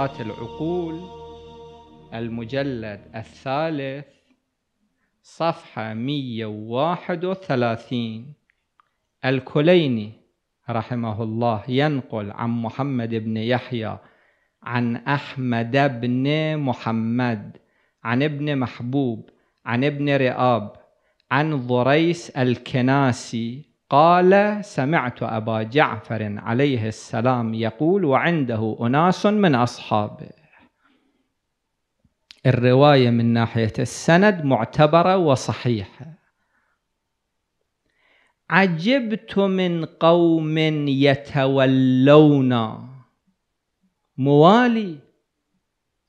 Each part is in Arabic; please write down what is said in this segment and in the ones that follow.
مرآة العقول المجلد الثالث صفحة 131 الكليني رحمه الله ينقل عن محمد بن يحيى عن أحمد بن محمد عن ابن محبوب عن ابن رئاب عن ضريس الكناسي قال سمعت أبا جعفر عليه السلام يقول وعنده أناس من أصحابه. الرواية من ناحية السند معتبرة وصحيحة. عجبت من قوم يتولون موالي.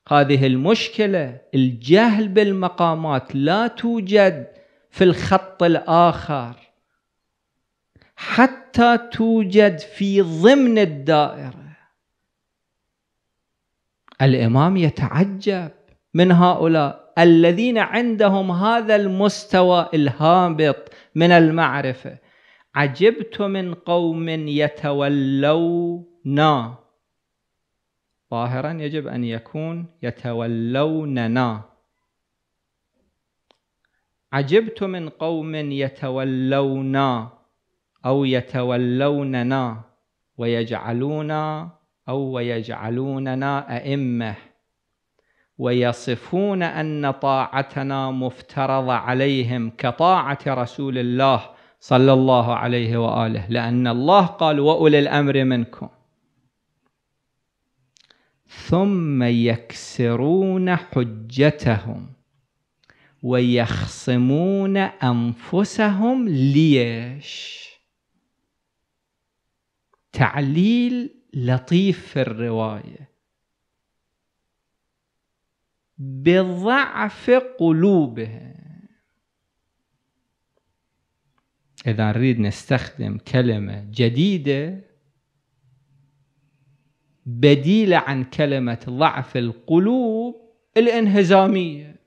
هذه المشكلة الجهل بالمقامات لا توجد في الخط الآخر. حتى توجد في ضمن الدائرة. الإمام يتعجب من هؤلاء الذين عندهم هذا المستوى الهابط من المعرفة. عجبت من قوم يتولون. ظاهرا يجب أن يكون يتولوننا. عجبت من قوم يتولونا أو يتولوننا ويجعلون أو ويجعلوننا أئمة. ويصفون أن طاعتنا مفترضة عليهم كطاعة رسول الله صلى الله عليه وآله لأن الله قال وأولي الأمر منكم. ثم يكسرون حجتهم ويخصمون أنفسهم ليش؟ تعليل لطيف في الرواية. بضعف قلوبهم إذا نريد نستخدم كلمة جديدة بديلة عن كلمة ضعف القلوب الانهزامية.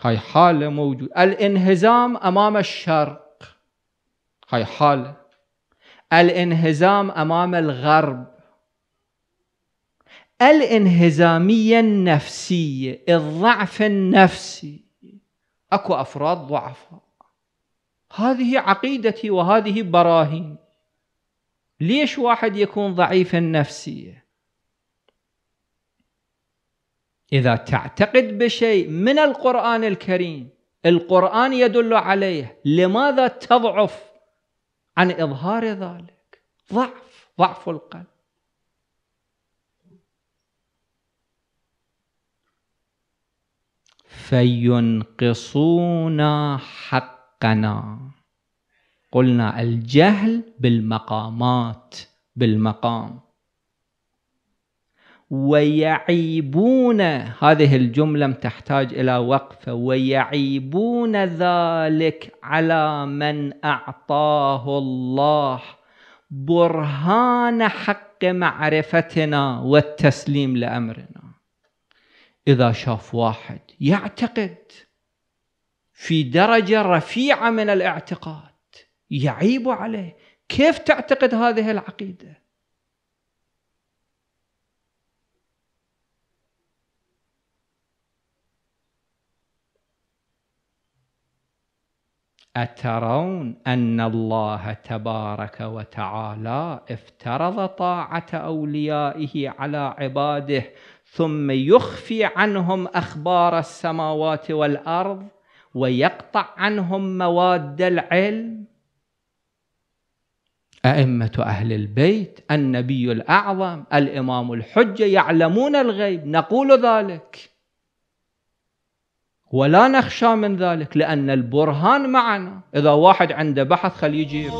هاي حالة موجودة الانهزام أمام الشرق هاي حالة الانهزام أمام الغرب. الانهزامية النفسية الضعف النفسي. أكو أفراد ضعفاء. هذه عقيدتي وهذه براهين. ليش واحد يكون ضعيف النفسية؟ إذا تعتقد بشيء من القرآن الكريم القرآن يدل عليه لماذا تضعف؟ عن إظهار ذلك. ضعف ضعف القلب. فينقصون حقنا. قلنا الجهل بالمقامات بالمقام. ويعيبون هذه الجملة تحتاج إلى وقفه ويعيبون ذلك على من أعطاه الله. برهان حق معرفتنا والتسليم لأمرنا. إذا شاف واحد يعتقد في درجة رفيعة من الاعتقاد يعيب عليه. كيف تعتقد هذه العقيدة؟ أترون أن الله تبارك وتعالى افترض طاعة أوليائه على عباده ثم يخفي عنهم أخبار السماوات والأرض ويقطع عنهم مواد العلم. أئمة أهل البيت النبي الأعظم الإمام الحجة يعلمون الغيب نقول ذلك. ولا نخشى من ذلك لأن البرهان معنا. إذا واحد عنده بحث خليه يجيب.